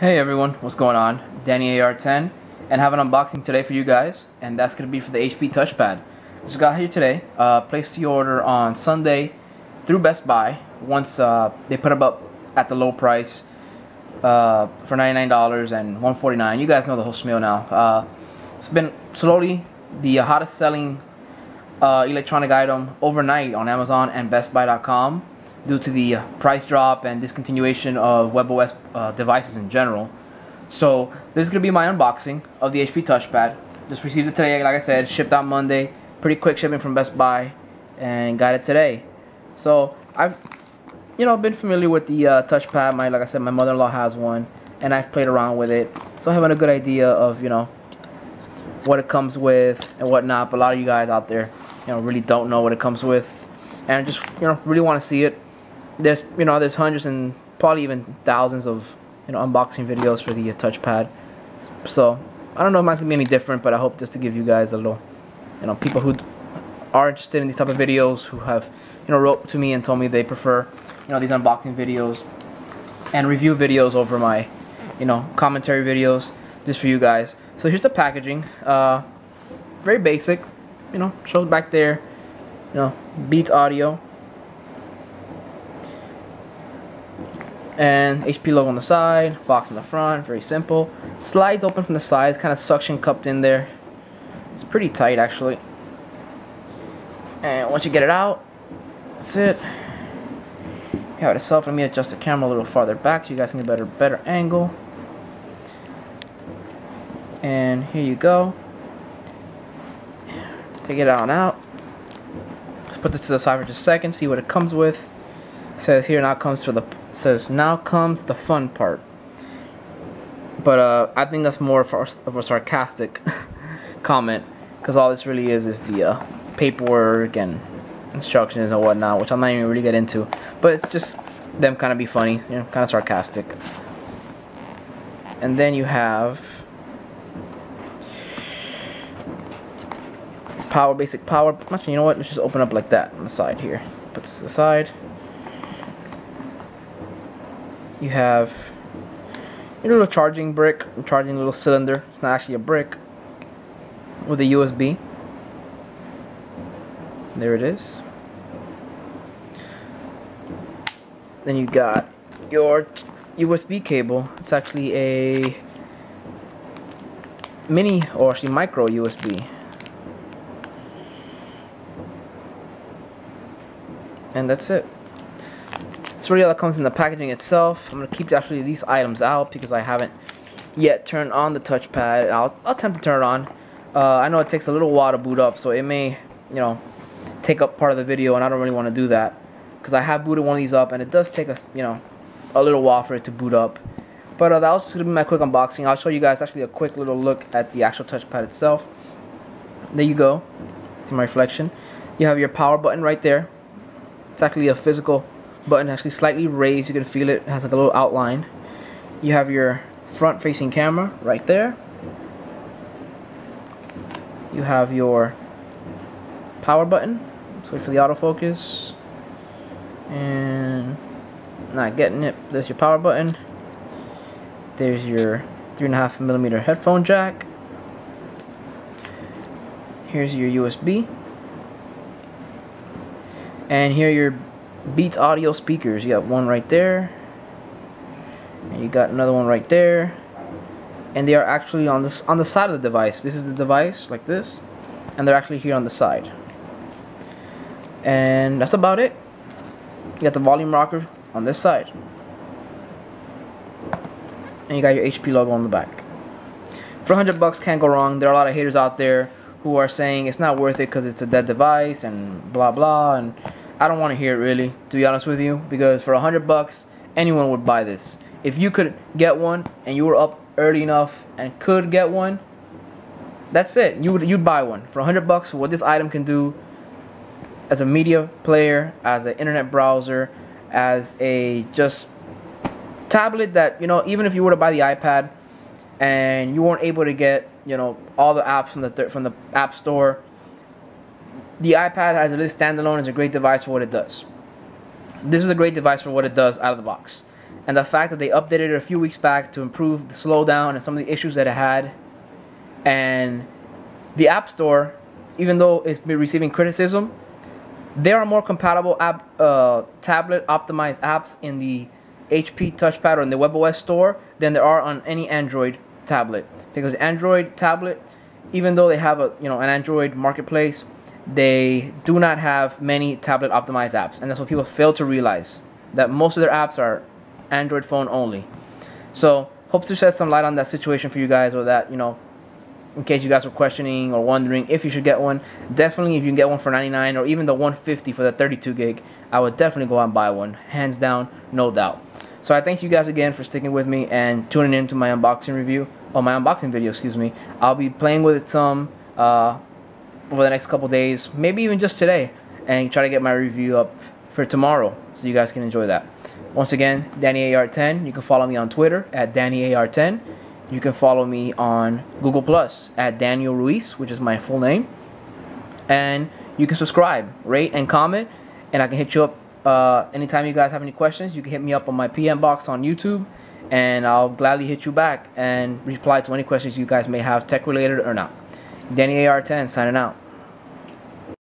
Hey everyone, what's going on? Danny AR10 and have an unboxing today for you guys and that's going to be for the HP touchpad. Just got here today, uh, placed the order on Sunday through Best Buy once uh, they put it up at the low price uh, for $99 and 149. You guys know the whole spiel now. Uh, it's been slowly the hottest selling uh, electronic item overnight on Amazon and BestBuy.com due to the price drop and discontinuation of WebOS uh, devices in general. So this is going to be my unboxing of the HP touchpad. Just received it today, like I said, shipped out Monday. Pretty quick shipping from Best Buy and got it today. So I've, you know, been familiar with the uh, touchpad. My, like I said, my mother-in-law has one and I've played around with it. So having a good idea of, you know, what it comes with and whatnot. But a lot of you guys out there, you know, really don't know what it comes with and just, you know, really want to see it there's you know there's hundreds and probably even thousands of you know unboxing videos for the uh, touchpad. So I don't know if mine's gonna be any different, but I hope just to give you guys a little, you know, people who are interested in these type of videos who have you know wrote to me and told me they prefer you know these unboxing videos and review videos over my you know commentary videos just for you guys. So here's the packaging. Uh, very basic, you know, shows back there, you know, Beats audio. And HP logo on the side, box in the front, very simple. Slides open from the sides, kind of suction cupped in there. It's pretty tight actually. And once you get it out, that's it. Have it itself. Let me adjust the camera a little farther back so you guys can get a better, better angle. And here you go. Take it on out. Let's put this to the side for just a second, see what it comes with. It says here now comes to the says now comes the fun part. But uh, I think that's more of a sarcastic comment because all this really is is the uh, paperwork and instructions and whatnot, which I'm not even really get into. But it's just them kind of be funny, you know, kind of sarcastic. And then you have power, basic power. You know what? Let's just open up like that on the side here. Put this aside you have a little charging brick, charging little cylinder. It's not actually a brick with a USB. There it is. Then you got your USB cable. It's actually a mini or actually micro USB. And that's it. All that comes in the packaging itself. I'm going to keep actually these items out because I haven't yet turned on the touchpad. I'll, I'll attempt to turn it on. Uh, I know it takes a little while to boot up, so it may, you know, take up part of the video, and I don't really want to do that because I have booted one of these up, and it does take us, you know, a little while for it to boot up. But uh, that was just to be my quick unboxing. I'll show you guys actually a quick little look at the actual touchpad itself. There you go. See my reflection. You have your power button right there. It's actually a physical button actually slightly raised. You can feel it. it has like a little outline. You have your front facing camera right there. You have your power button. Let's wait for the autofocus. And not getting it. There's your power button. There's your three and a half millimeter headphone jack. Here's your USB. And here your Beats audio speakers. You got one right there. And you got another one right there. And they are actually on this on the side of the device. This is the device, like this. And they're actually here on the side. And that's about it. You got the volume rocker on this side. And you got your HP logo on the back. For 100 bucks, can't go wrong. There are a lot of haters out there who are saying it's not worth it because it's a dead device and blah blah and I don't want to hear it really, to be honest with you, because for a hundred bucks, anyone would buy this. If you could get one and you were up early enough and could get one, that's it. You would you'd buy one for a hundred bucks. What this item can do as a media player, as an internet browser, as a just tablet that you know, even if you were to buy the iPad and you weren't able to get you know all the apps from the from the app store the iPad as it is standalone is a great device for what it does. This is a great device for what it does out of the box. and the fact that they updated it a few weeks back to improve the slowdown and some of the issues that it had. And the App Store, even though it's been receiving criticism, there are more compatible app, uh, tablet optimized apps in the HP touchpad or in the WebOS store than there are on any Android tablet. Because Android tablet, even though they have a you know an Android marketplace, they do not have many tablet optimized apps, and that's what people fail to realize that most of their apps are Android phone only. So hope to shed some light on that situation for you guys, or that you know, in case you guys were questioning or wondering if you should get one. Definitely, if you can get one for 99 or even the 150 for the 32 gig, I would definitely go out and buy one, hands down, no doubt. So I thank you guys again for sticking with me and tuning in to my unboxing review, or my unboxing video, excuse me. I'll be playing with some uh, over the next couple days, maybe even just today, and try to get my review up for tomorrow so you guys can enjoy that. Once again, DannyAR10. You can follow me on Twitter at DannyAR10. You can follow me on Google Plus at Daniel Ruiz, which is my full name. And you can subscribe, rate, and comment, and I can hit you up uh, anytime you guys have any questions, you can hit me up on my PM box on YouTube, and I'll gladly hit you back and reply to any questions you guys may have, tech related or not. Danny AR10 signing out.